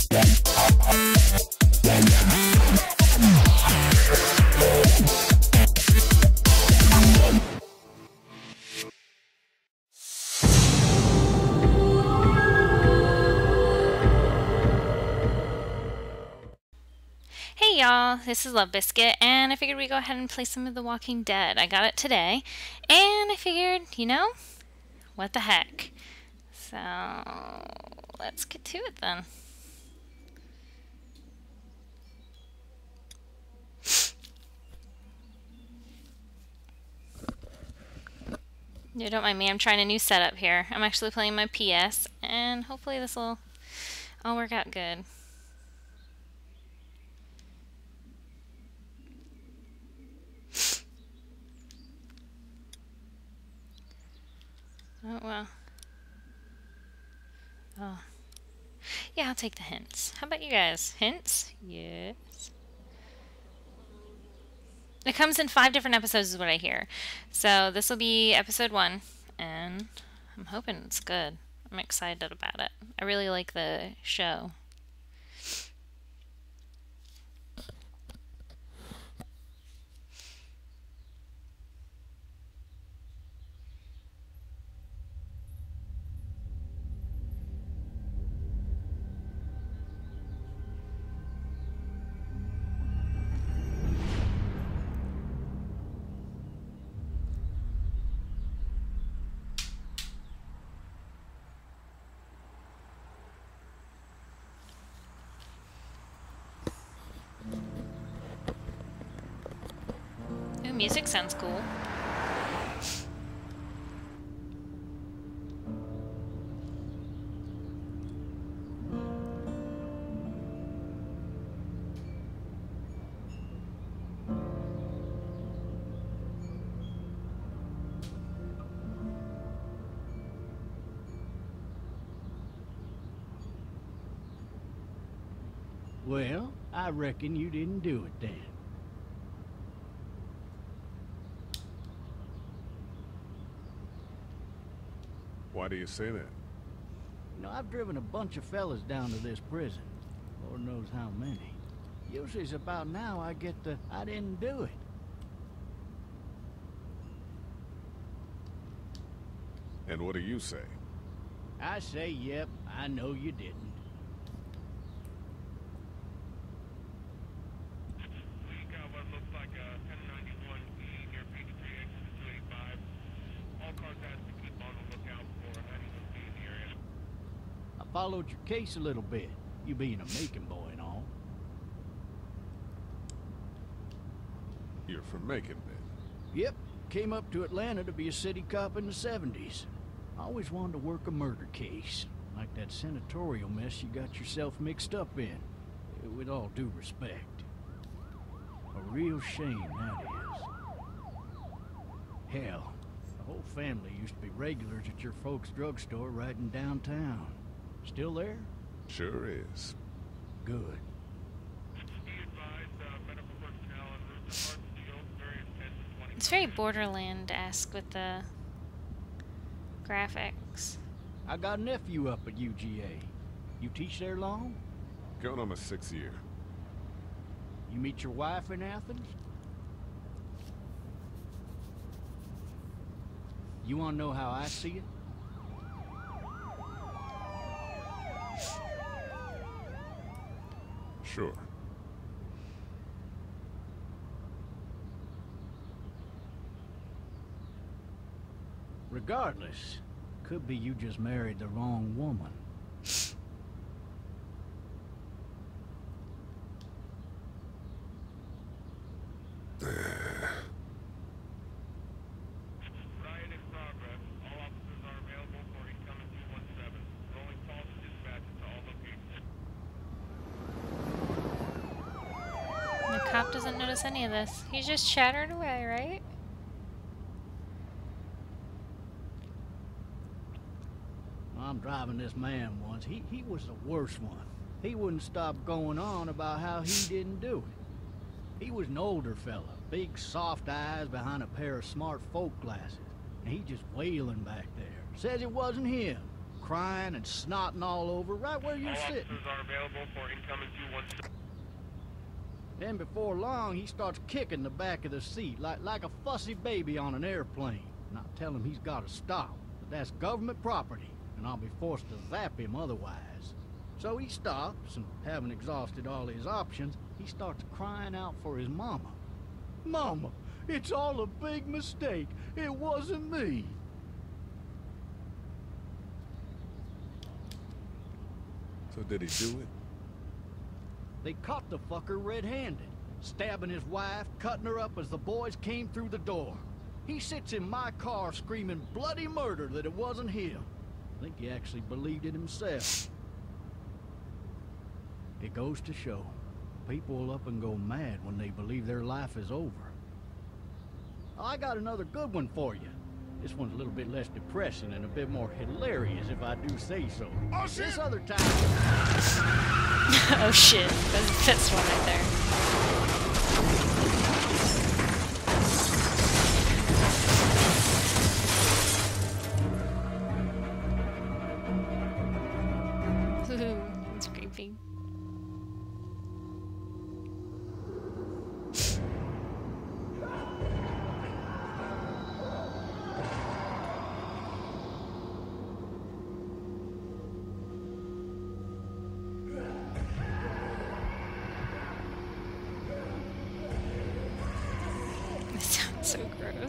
Hey y'all, this is Love Biscuit, and I figured we'd go ahead and play some of The Walking Dead. I got it today, and I figured, you know, what the heck. So, let's get to it then. You don't mind me, I'm trying a new setup here. I'm actually playing my PS, and hopefully this will all work out good. Oh, well. Oh. Yeah, I'll take the hints. How about you guys? Hints? Yes. It comes in five different episodes is what I hear. So this will be episode one, and I'm hoping it's good. I'm excited about it. I really like the show. Music sounds cool. Well, I reckon you didn't do it then. Why do you say that? You know, I've driven a bunch of fellas down to this prison. Lord knows how many. Usually it's about now I get the, I didn't do it. And what do you say? I say, yep, I know you didn't. We got what looks like a 1091E near Peachtree exit to 285. All cars has to keep on the lookout for a 91B in the area. I followed your case a little bit, you being a Macon boy and all. You're from Macon, then. Yep, came up to Atlanta to be a city cop in the 70s. I always wanted to work a murder case, like that senatorial mess you got yourself mixed up in. With all due respect. A real shame, that is. Hell, the whole family used to be regulars at your folks' drugstore right in downtown. Still there? Sure is. Good. Be advised, medical personnel en route to Hartsfield, very intense in 20 It's very Borderland-esque with the graphics. I got a nephew up at UGA. You teach there long? Going on my sixth year. You meet your wife in Athens? You want to know how I see it? Sure. Regardless, could be you just married the wrong woman. Riot in progress. All officers are available for incoming 217. Rolling calls and dispatches to all locations. The cop doesn't notice any of this. He's just chattering away, right? I'm driving this man once. He, he was the worst one. He wouldn't stop going on about how he didn't do it. He was an older fella, big soft eyes behind a pair of smart folk glasses. And he just wailing back there. Says it wasn't him. crying and snotting all over right where you're sitting. Then before long, he starts kicking the back of the seat like, like a fussy baby on an airplane. And I tell him he's got to stop, that that's government property, and I'll be forced to zap him otherwise. So he stops, and having exhausted all his options, he starts crying out for his mama. Mama, it's all a big mistake. It wasn't me. So did he do it? They caught the fucker red-handed, stabbing his wife, cutting her up as the boys came through the door. He sits in my car screaming bloody murder that it wasn't him. I think he actually believed it himself. It goes to show, people will up and go mad when they believe their life is over. I got another good one for you. This one's a little bit less depressing and a bit more hilarious if I do say so. Oh! This other time... oh shit. That's, that's one right there.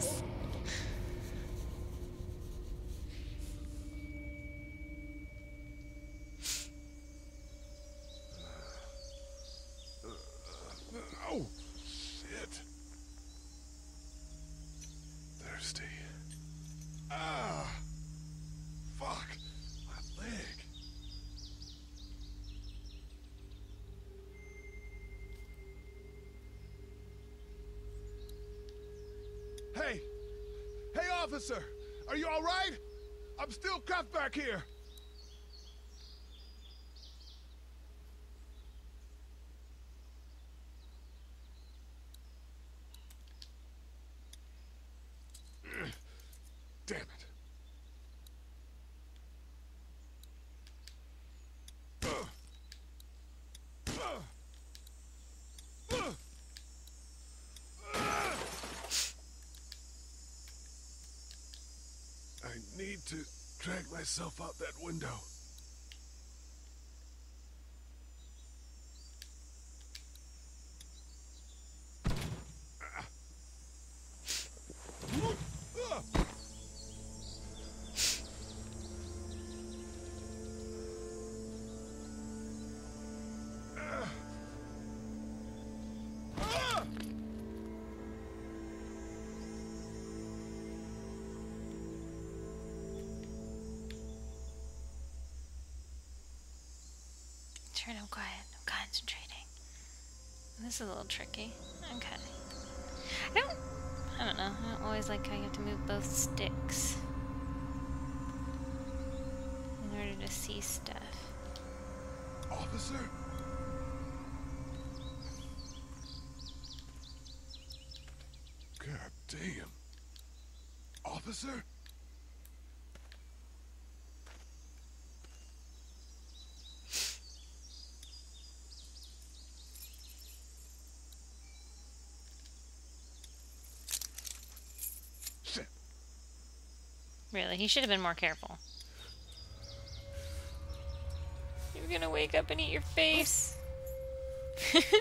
So gross. Oh, shit. Thirsty. Ah, fuck, my leg. Hey, hey, officer, are you all right? I'm still cuffed back here. I need to drag myself out that window. Sure, I'm quiet. I'm concentrating. This is a little tricky. Okay. I don't. I don't know. I don't always like how you have to move both sticks in order to see stuff. Officer? God damn. Officer? Shit. Really, he should have been more careful. You're gonna wake up and eat your face. Oh.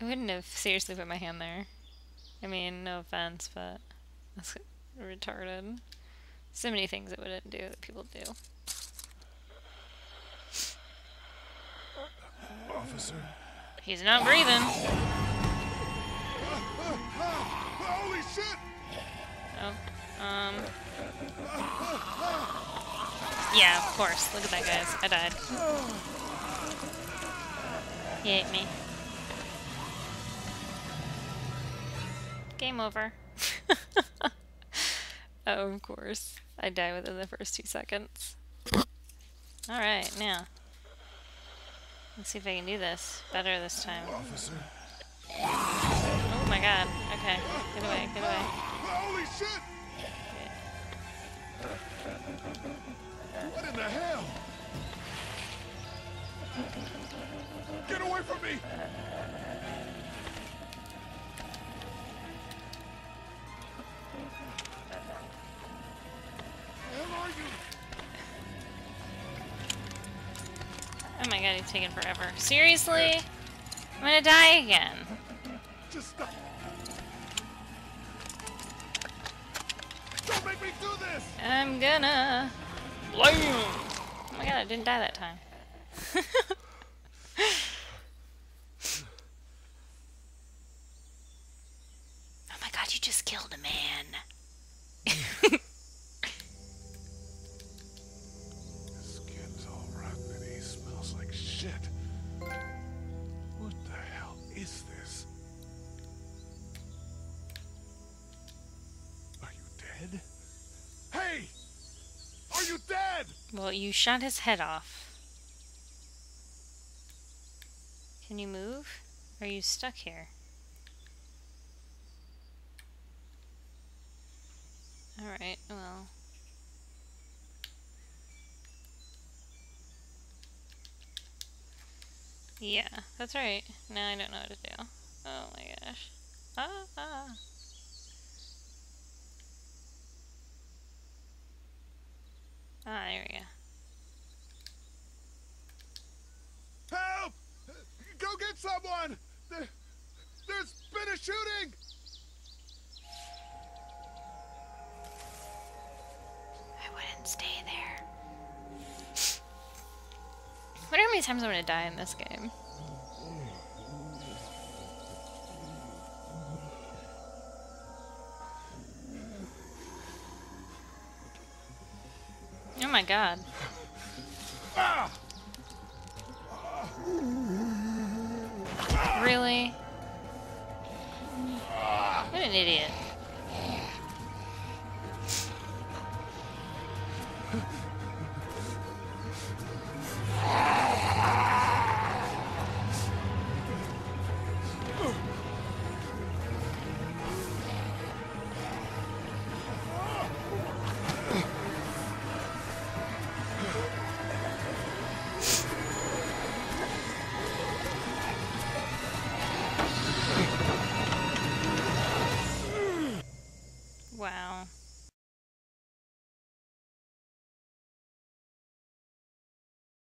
I wouldn't have seriously put my hand there. I mean, no offense, but that's retarded. So many things it wouldn't do that people do. Officer? He's not breathing. Holy shit! Oh, um. Yeah, of course. Look at that, guys. I died. He ate me. Game over. oh, of course. I die within the first two seconds. Alright, now. Let's see if I can do this better this time. Officer? Oh, my god. Okay. Get away, get away. Holy shit! What in the hell? Get away from me! My god, he's taking forever. Seriously? I'm gonna die again. Just stop. Don't make me do this! I'm gonna... Blam! Oh my god, I didn't die that time. well, you shot his head off. Can you move? Are you stuck here? Alright, well. Yeah, that's right. Now I don't know what to do. Oh my gosh. Ah, ah. Ah, there we go. Help! Go get someone! There, there's been a shooting! I wouldn't stay there. I wonder how many times I'm gonna die in this game. Oh my god. Really? What an idiot.